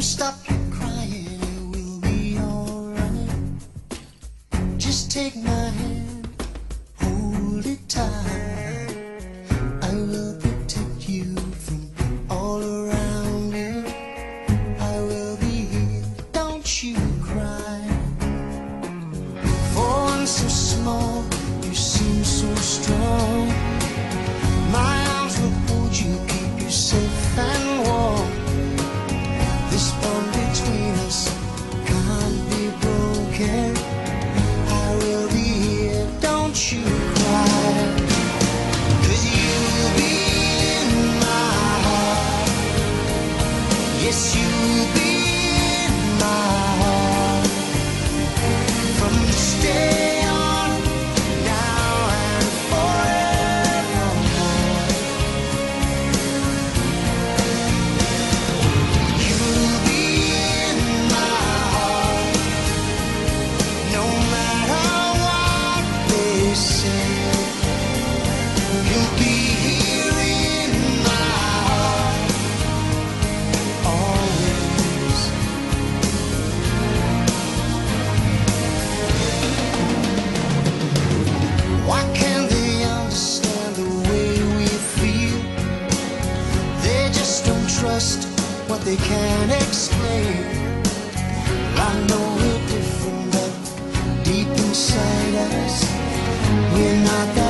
Don't stop your crying, it will be alright. Just take my hand, hold it tight. I will protect you from all around you. I will be here, don't you cry. For I'm so small, you seem so strong. they can't explain. I know we're different, but deep inside us, we're not that.